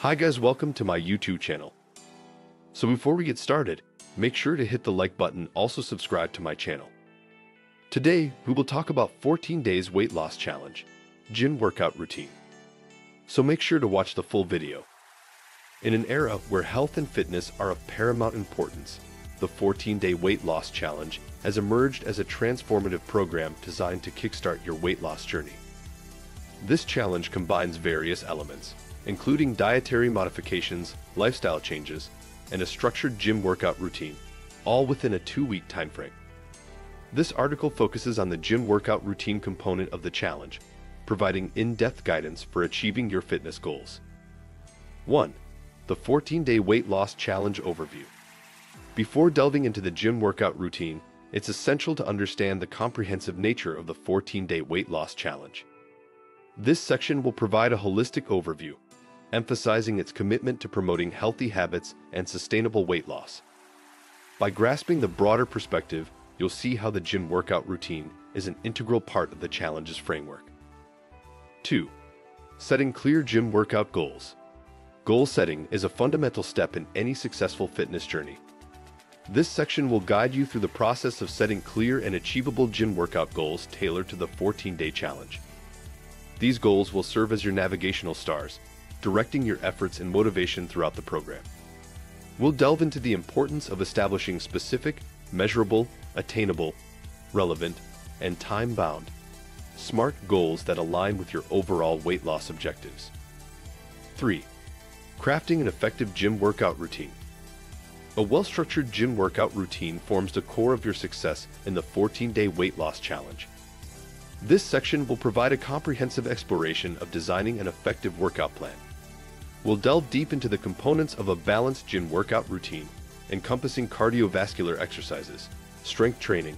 Hi guys, welcome to my YouTube channel. So before we get started, make sure to hit the like button, also subscribe to my channel. Today, we will talk about 14 days weight loss challenge, gym workout routine. So make sure to watch the full video. In an era where health and fitness are of paramount importance, the 14-day weight loss challenge has emerged as a transformative program designed to kickstart your weight loss journey. This challenge combines various elements, including dietary modifications, lifestyle changes, and a structured gym workout routine, all within a two-week timeframe. This article focuses on the gym workout routine component of the challenge, providing in-depth guidance for achieving your fitness goals. 1. The 14-Day Weight Loss Challenge Overview Before delving into the gym workout routine, it's essential to understand the comprehensive nature of the 14-Day Weight Loss Challenge. This section will provide a holistic overview, emphasizing its commitment to promoting healthy habits and sustainable weight loss. By grasping the broader perspective, you'll see how the gym workout routine is an integral part of the challenge's framework. 2. Setting clear gym workout goals. Goal setting is a fundamental step in any successful fitness journey. This section will guide you through the process of setting clear and achievable gym workout goals tailored to the 14-day challenge. These goals will serve as your navigational stars, directing your efforts and motivation throughout the program. We'll delve into the importance of establishing specific, measurable, attainable, relevant, and time-bound, smart goals that align with your overall weight loss objectives. 3. Crafting an effective gym workout routine. A well-structured gym workout routine forms the core of your success in the 14-day weight loss challenge. This section will provide a comprehensive exploration of designing an effective workout plan. We'll delve deep into the components of a balanced gym workout routine, encompassing cardiovascular exercises, strength training,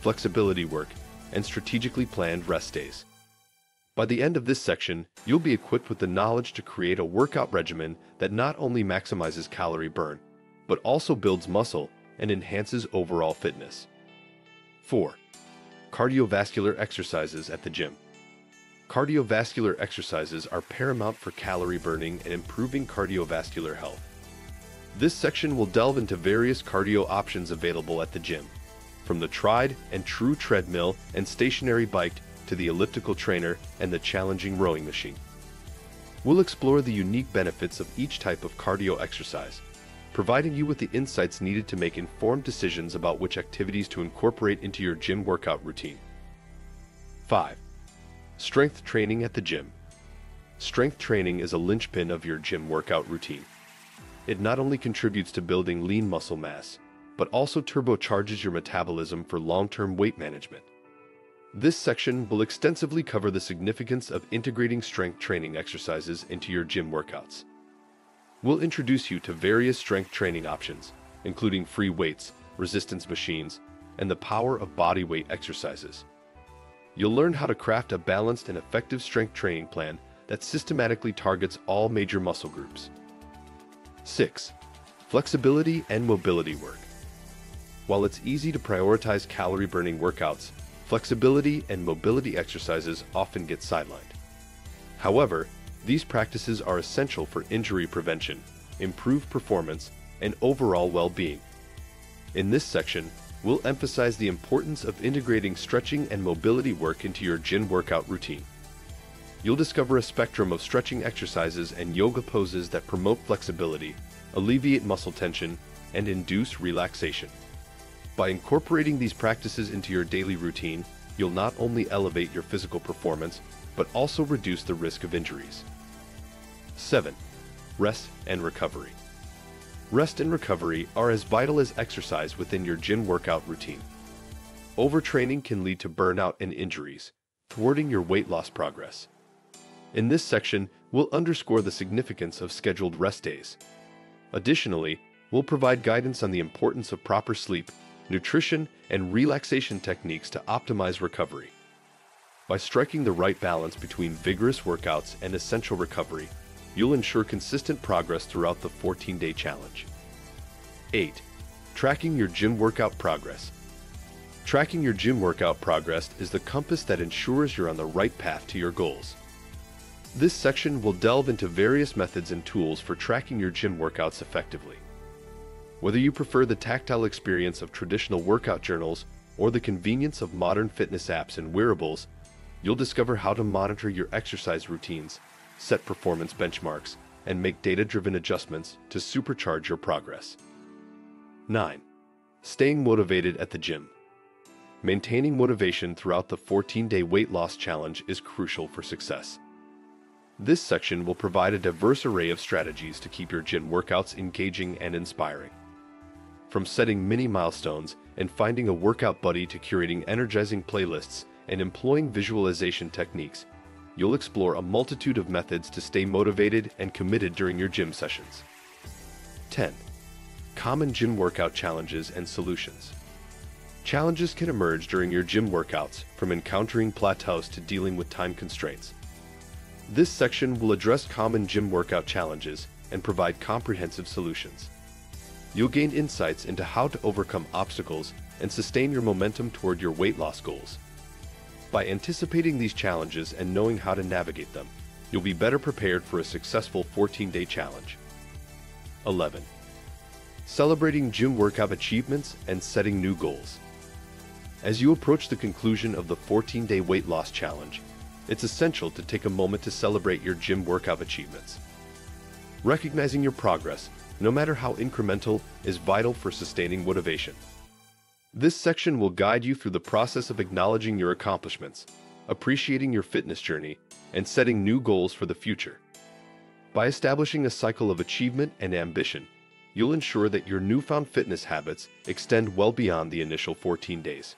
flexibility work, and strategically planned rest days. By the end of this section, you'll be equipped with the knowledge to create a workout regimen that not only maximizes calorie burn, but also builds muscle and enhances overall fitness. 4. Cardiovascular exercises at the gym. Cardiovascular exercises are paramount for calorie burning and improving cardiovascular health. This section will delve into various cardio options available at the gym, from the tried and true treadmill and stationary bike to the elliptical trainer and the challenging rowing machine. We'll explore the unique benefits of each type of cardio exercise, providing you with the insights needed to make informed decisions about which activities to incorporate into your gym workout routine. 5. Strength training at the gym. Strength training is a linchpin of your gym workout routine. It not only contributes to building lean muscle mass, but also turbocharges your metabolism for long-term weight management. This section will extensively cover the significance of integrating strength training exercises into your gym workouts. We'll introduce you to various strength training options, including free weights, resistance machines, and the power of body weight exercises. You'll learn how to craft a balanced and effective strength training plan that systematically targets all major muscle groups. 6. Flexibility and mobility work. While it's easy to prioritize calorie-burning workouts, flexibility and mobility exercises often get sidelined. However, these practices are essential for injury prevention, improved performance, and overall well-being. In this section, we'll emphasize the importance of integrating stretching and mobility work into your gym workout routine. You'll discover a spectrum of stretching exercises and yoga poses that promote flexibility, alleviate muscle tension, and induce relaxation. By incorporating these practices into your daily routine, you'll not only elevate your physical performance, but also reduce the risk of injuries. 7. Rest and recovery. Rest and recovery are as vital as exercise within your gym workout routine. Overtraining can lead to burnout and injuries, thwarting your weight loss progress. In this section, we'll underscore the significance of scheduled rest days. Additionally, we'll provide guidance on the importance of proper sleep, nutrition, and relaxation techniques to optimize recovery. By striking the right balance between vigorous workouts and essential recovery, you'll ensure consistent progress throughout the 14-day challenge. 8. Tracking your gym workout progress. Tracking your gym workout progress is the compass that ensures you're on the right path to your goals. This section will delve into various methods and tools for tracking your gym workouts effectively. Whether you prefer the tactile experience of traditional workout journals or the convenience of modern fitness apps and wearables, you'll discover how to monitor your exercise routines, set performance benchmarks, and make data-driven adjustments to supercharge your progress. 9. Staying motivated at the gym. Maintaining motivation throughout the 14-day weight loss challenge is crucial for success. This section will provide a diverse array of strategies to keep your gym workouts engaging and inspiring. From setting mini milestones and finding a workout buddy to curating energizing playlists and employing visualization techniques, you'll explore a multitude of methods to stay motivated and committed during your gym sessions. 10. Common gym workout challenges and solutions. Challenges can emerge during your gym workouts, from encountering plateaus to dealing with time constraints. This section will address common gym workout challenges and provide comprehensive solutions. You'll gain insights into how to overcome obstacles and sustain your momentum toward your weight loss goals. By anticipating these challenges and knowing how to navigate them, you'll be better prepared for a successful 14-day challenge. 11. Celebrating gym workout achievements and setting new goals. As you approach the conclusion of the 14-day weight loss challenge, it's essential to take a moment to celebrate your gym workout achievements. Recognizing your progress, no matter how incremental, is vital for sustaining motivation. This section will guide you through the process of acknowledging your accomplishments, appreciating your fitness journey, and setting new goals for the future. By establishing a cycle of achievement and ambition, you'll ensure that your newfound fitness habits extend well beyond the initial 14 days.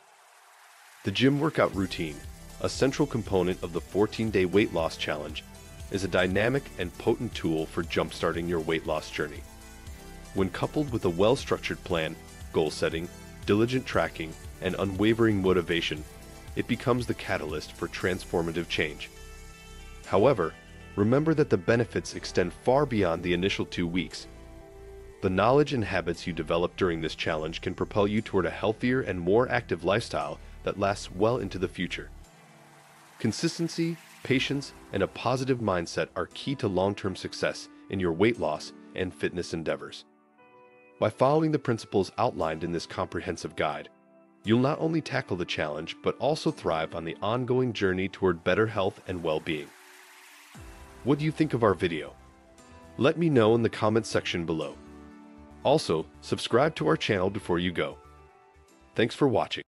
The gym workout routine, a central component of the 14-day weight loss challenge, is a dynamic and potent tool for jumpstarting your weight loss journey. When coupled with a well-structured plan, goal setting, diligent tracking, and unwavering motivation, it becomes the catalyst for transformative change. However, remember that the benefits extend far beyond the initial two weeks. The knowledge and habits you develop during this challenge can propel you toward a healthier and more active lifestyle that lasts well into the future. Consistency, patience, and a positive mindset are key to long-term success in your weight loss and fitness endeavors. By following the principles outlined in this comprehensive guide, you'll not only tackle the challenge, but also thrive on the ongoing journey toward better health and well-being. What do you think of our video? Let me know in the comments section below. Also, subscribe to our channel before you go. Thanks for watching.